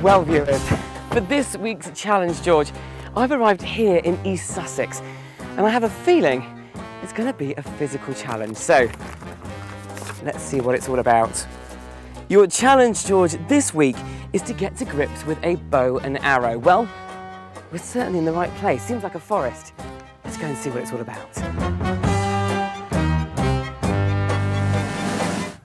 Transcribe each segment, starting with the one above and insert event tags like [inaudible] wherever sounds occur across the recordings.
Well viewers, for this week's challenge, George, I've arrived here in East Sussex and I have a feeling it's going to be a physical challenge. So let's see what it's all about. Your challenge, George, this week is to get to grips with a bow and arrow. Well, we're certainly in the right place. Seems like a forest. Let's go and see what it's all about.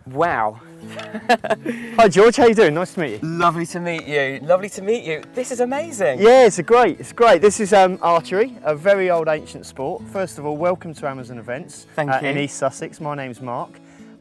Wow. Hi George, how are you doing? Nice to meet you. Lovely to meet you. Lovely to meet you. This is amazing. Yeah, it's a great, it's great. This is um, archery, a very old ancient sport. First of all, welcome to Amazon Events Thank uh, you. in East Sussex. My name's Mark,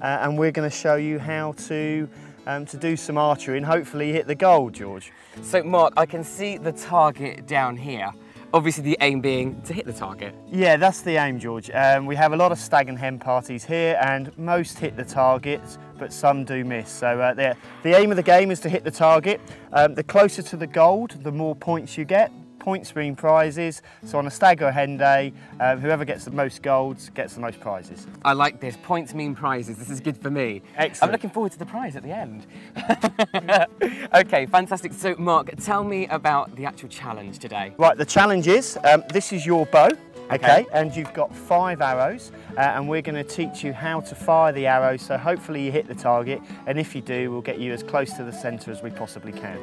uh, and we're going to show you how to um, to do some archery and hopefully hit the goal, George. So, Mark, I can see the target down here. Obviously, the aim being to hit the target. Yeah, that's the aim, George. Um, we have a lot of stag and hen parties here, and most hit the targets, but some do miss. So uh, the, aim of the game is to hit the target. Um, the closer to the gold, the more points you get. Points mean prizes. So on a stag or hen day, um, whoever gets the most golds gets the most prizes. I like this. Points mean prizes. This is good for me. Excellent. I'm looking forward to the prize at the end. [laughs] okay, fantastic. So, Mark, tell me about the actual challenge today. Right, the challenge is, um, this is your bow, okay, Okay. and you've got five arrows, uh, and we're going to teach you how to fire the arrows, so hopefully you hit the target, and if you do, we'll get you as close to the centre as we possibly can.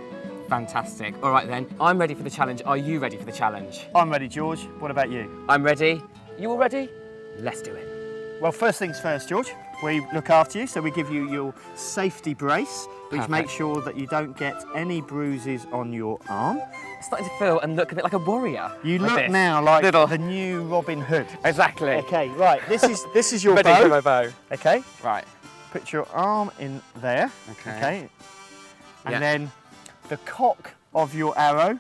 Fantastic. All right, then. I'm ready for the challenge. Are you ready for the challenge? I'm ready, George. What about you? I'm ready. You all ready? Let's do it. Well, first things first, George. We look after you, so we give you your safety brace, which Perfect. makes sure that you don't get any bruises on your arm. It's starting to feel and look a bit like a warrior. You look this. now like Little. the new Robin Hood. Exactly. Okay, right. This is this is your ready bow. for my bow. Okay, Right. put your arm in there. Okay. And Yeah. then the cock of your arrow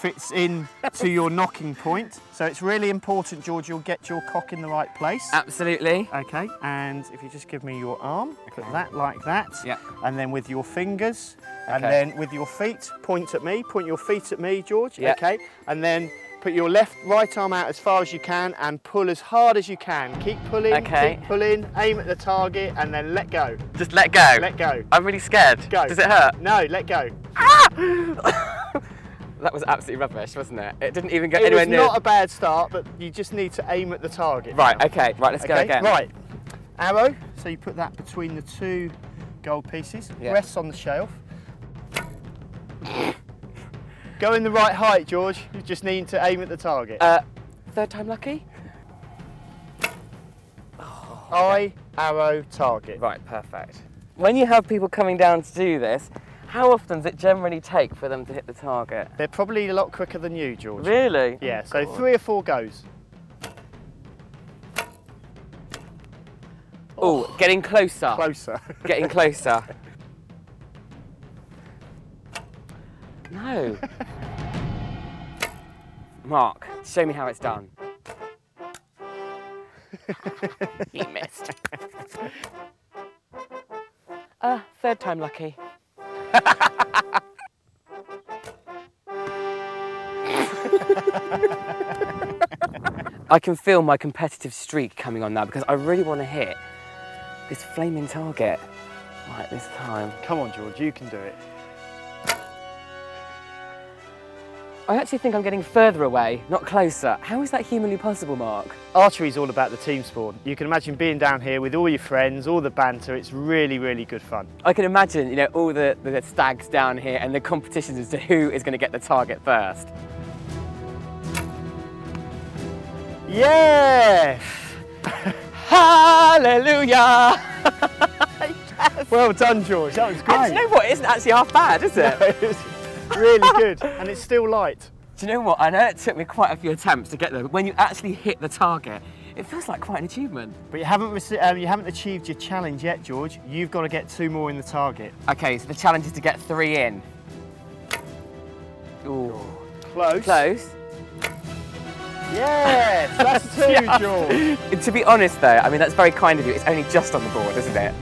fits in to your [laughs] nocking point. So it's really important, George, you'll get your cock in the right place. Absolutely. Okay, and if you just give me your arm, put that like that. Yeah. And then with your fingers, and then with your feet, point at me, point your feet at me, George. Yeah. Okay. And then put your left, right arm out as far as you can and pull as hard as you can. Keep pulling, Okay. keep pulling, aim at the target and then let go. Just let go. Let go. I'm really scared. Go. Does it hurt? No, let go. Ah! [laughs] That was absolutely rubbish, wasn't it? It didn't even get It anywhere was near. not a bad start, but you just need to aim at the target. Right, now. okay, right, let's go again. Right, arrow. So you put that between the two gold pieces. Yeah. Rests on the shelf. go in the right height, George. You just need to aim at the target. Uh, third time lucky? Eye, arrow, target. Right, perfect. When you have people coming down to do this, how often does it generally take for them to hit the target? They're probably a lot quicker than you, George. Really? Yeah. So God. three or four goes. Oh, getting closer. Closer. Getting closer. [laughs] No. Mark, show me how it's done. [laughs] he missed. Uh, third time lucky. I can feel my competitive streak coming on now because I really want to hit this flaming target right this time. Come on, George. You can do it. I actually think I'm getting further away, not closer. How is that humanly possible, Mark? Archery is all about the team sport. You can imagine being down here with all your friends, all the banter. It's really, really good fun. I can imagine, you know, all the, the stags down here and the competitions as to who is going to get the target first. Yeah! [laughs] Hallelujah! [laughs] Well done, George. That was And great. do you know what? It isn't actually half bad, is it? [laughs] was [laughs] really good, and it's still light. do you know what? I know it took me quite a few attempts to get there, but when you actually hit the target, it feels like quite an achievement. But you haven't um, you haven't achieved your challenge yet, George. You've got to get two more in the target. Okay, so the challenge is to get three in. Ooh. Close. Close. Yes, that's [laughs] two, Yeah. George. To be honest though, I mean that's very kind of you. It's only just on the board, isn't it?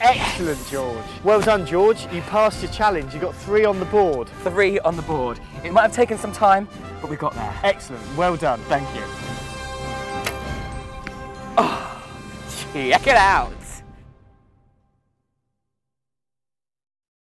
Excellent, George. Well done, George. You passed your challenge. You got three on the board. Three on the board. It might have taken some time, but we got there. Excellent. Well done. Thank you. Oh, check it out.